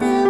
the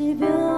起别